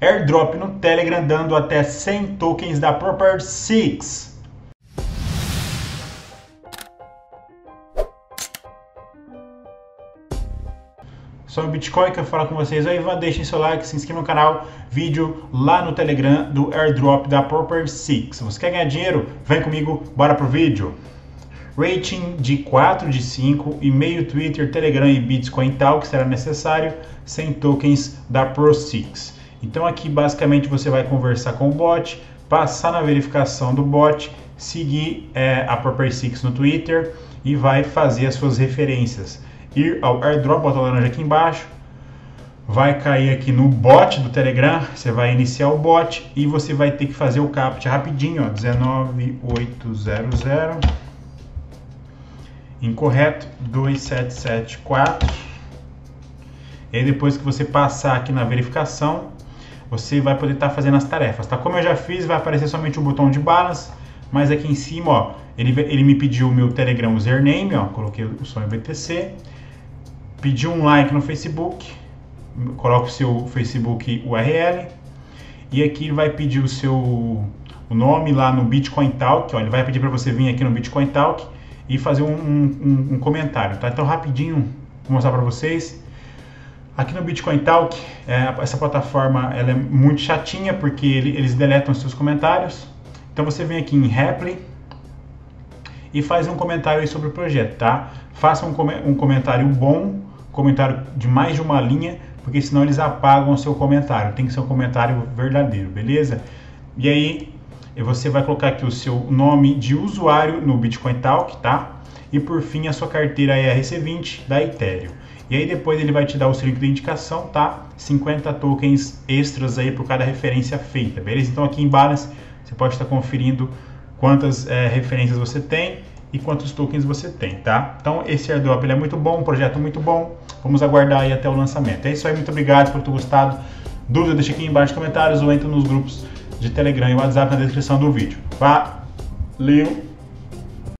airdrop no Telegram dando até 100 tokens da Proper 6. sobre Bitcoin que eu falo com vocês aí. Deixem seu like, se inscreva no canal, vídeo lá no Telegram do airdrop da Proper 6. Se você quer ganhar dinheiro, vem comigo, bora pro vídeo. Rating de 4 de 5, e-mail, Twitter, Telegram e Bitcoin tal que será necessário, 100 tokens da Pro 6. Então aqui basicamente você vai conversar com o bot, passar na verificação do bot, seguir é, a Proper 6 no Twitter e vai fazer as suas referências. Ir ao airdrop, bota a laranja aqui embaixo, vai cair aqui no bot do Telegram, você vai iniciar o bot e você vai ter que fazer o captcha rapidinho, ó, 19800 incorreto 2774 e aí depois que você passar aqui na verificação você vai poder estar tá fazendo as tarefas, tá? Como eu já fiz, vai aparecer somente o botão de balance, mas aqui em cima, ó, ele, ele me pediu o meu Telegram username, ó, coloquei o sonho BTC, pedir um like no Facebook, coloca o seu Facebook URL e aqui vai pedir o seu o nome lá no Bitcoin Talk, ó, ele vai pedir para você vir aqui no Bitcoin Talk e fazer um, um, um comentário, tá? Então rapidinho vou mostrar para vocês. Aqui no Bitcoin Talk, é, essa plataforma ela é muito chatinha porque ele, eles deletam seus comentários. Então você vem aqui em Reply e faz um comentário sobre o projeto, tá? Faça um, um comentário bom comentário de mais de uma linha, porque senão eles apagam o seu comentário. Tem que ser um comentário verdadeiro, beleza? E aí você vai colocar aqui o seu nome de usuário no Bitcoin Talk, tá? E por fim a sua carteira ERC20 da Ethereum. E aí depois ele vai te dar o link de indicação, tá? 50 tokens extras aí por cada referência feita, beleza? Então aqui em Balance você pode estar conferindo quantas é, referências você tem e quantos tokens você tem, tá? Então esse airdrop ele é muito bom, um projeto muito bom. Vamos aguardar aí até o lançamento. É isso aí, muito obrigado por ter gostado. Dúvida, deixa aqui embaixo nos comentários ou entra nos grupos de Telegram e WhatsApp na descrição do vídeo. Valeu!